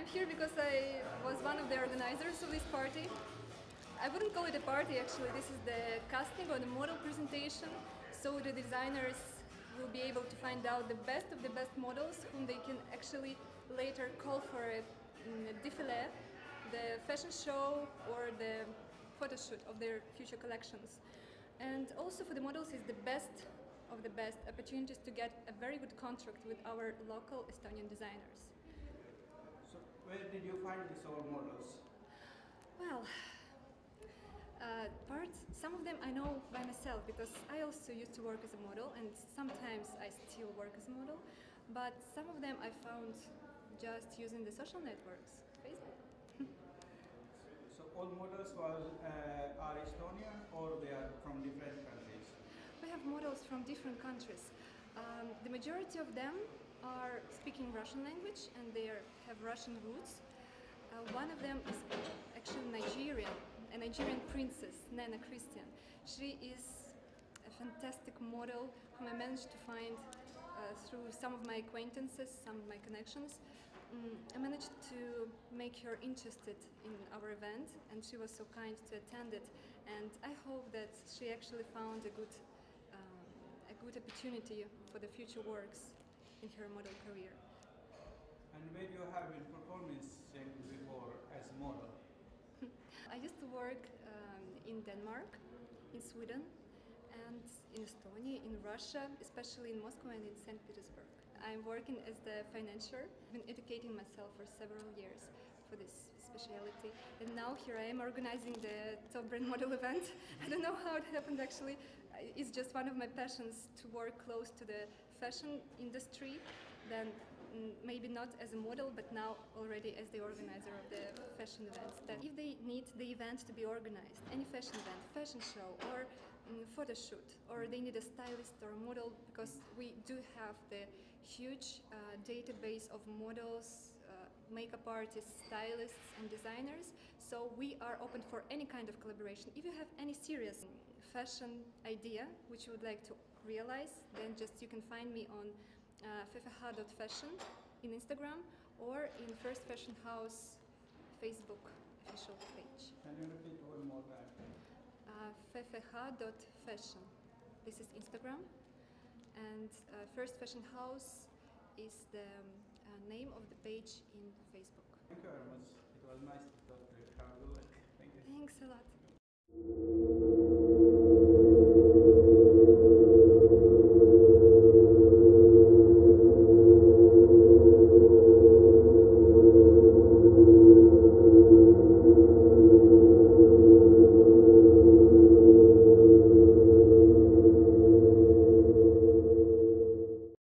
I'm here because I was one of the organizers of this party. I wouldn't call it a party actually, this is the casting or the model presentation, so the designers will be able to find out the best of the best models whom they can actually later call for a, mm, a défilé, the fashion show or the photo shoot of their future collections. And also for the models is the best of the best opportunities to get a very good contract with our local Estonian designers. Where did you find these old models? Well, uh, parts, some of them I know by myself because I also used to work as a model and sometimes I still work as a model, but some of them I found just using the social networks, Facebook. So all models was, uh, are Estonian or they are from different countries? We have models from different countries. Um, the majority of them are speaking Russian language and they are, have Russian roots. Uh, one of them is actually Nigerian, a Nigerian princess, Nana Christian. She is a fantastic model whom I managed to find uh, through some of my acquaintances, some of my connections. Mm, I managed to make her interested in our event and she was so kind to attend it and I hope that she actually found a good, um, a good opportunity for the future works in her model career. And maybe you have been performing before as a model? I used to work um, in Denmark, in Sweden, and in Estonia, in Russia, especially in Moscow and in St. Petersburg. I'm working as the financier. I've been educating myself for several years for this specialty. And now here I am organizing the top brand model event. I don't know how it happened actually. It's just one of my passions to work close to the fashion industry. Then mm, maybe not as a model, but now already as the organizer of the fashion events. That if they need the event to be organized, any fashion event, fashion show, or um, photo shoot, or they need a stylist or a model, because we do have the huge uh, database of models, uh, makeup artists, stylists, and designers. So we are open for any kind of collaboration. If you have any serious fashion idea which you would like to realize, then just you can find me on uh, ffh.fashion in Instagram or in First Fashion House Facebook official page. Can you repeat one more time? Uh, ffh.fashion. This is Instagram. And uh, First Fashion House is the um, uh, name of the page in Facebook. Thank you very much. It was nice to talk to you. Have a good luck. Thank you. Thanks a lot.